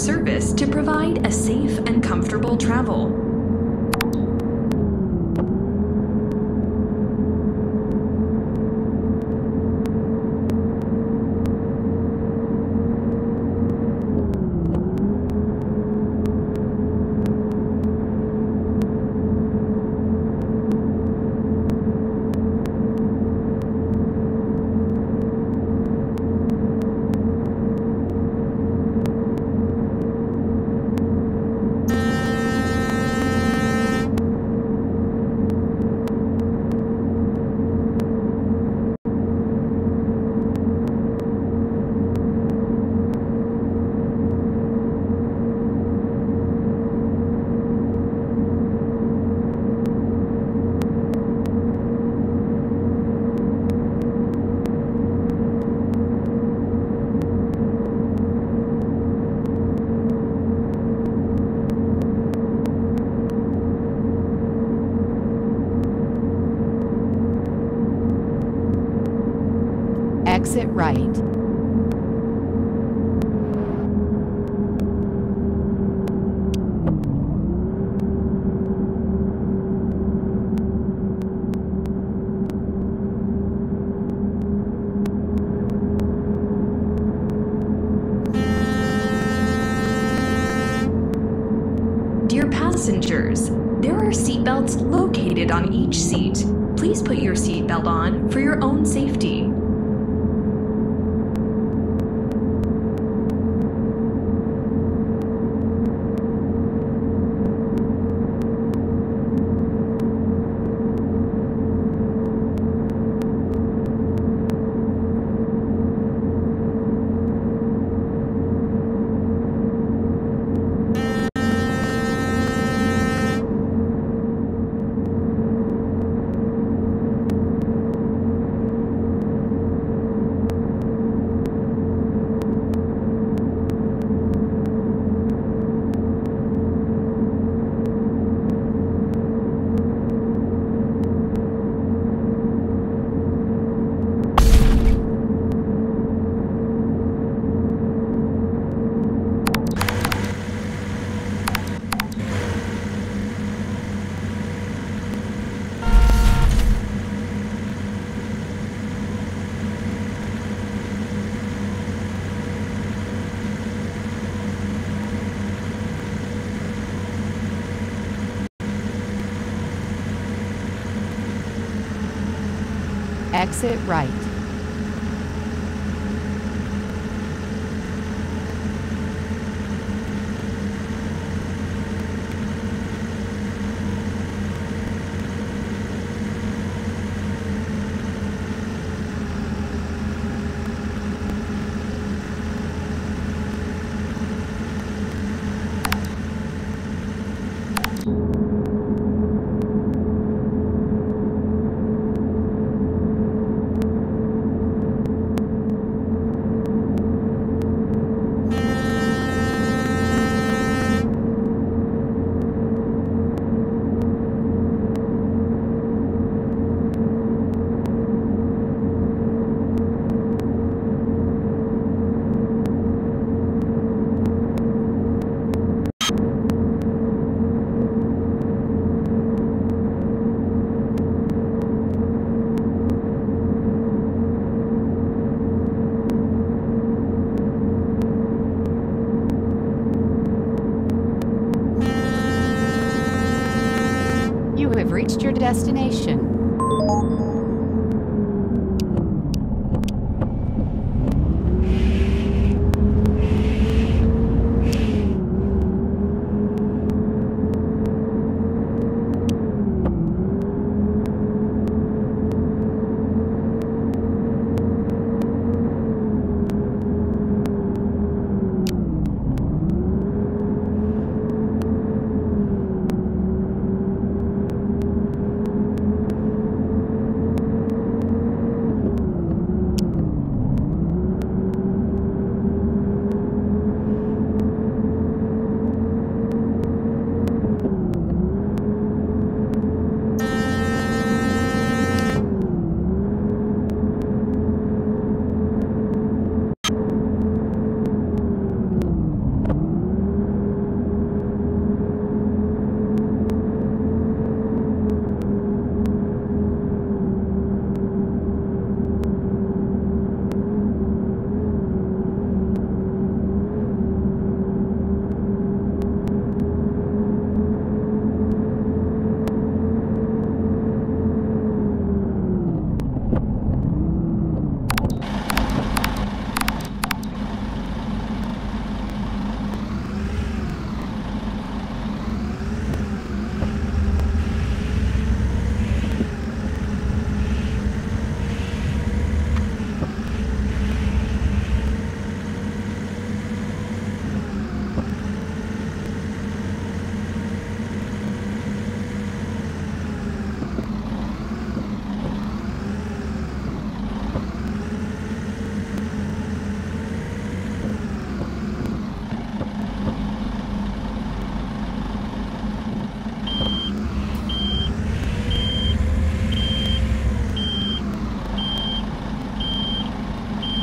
Service to provide a safe and comfortable travel. Exit right. Dear passengers, there are seatbelts located on each seat. Please put your seatbelt on for your own safety. Exit right. You have reached your destination.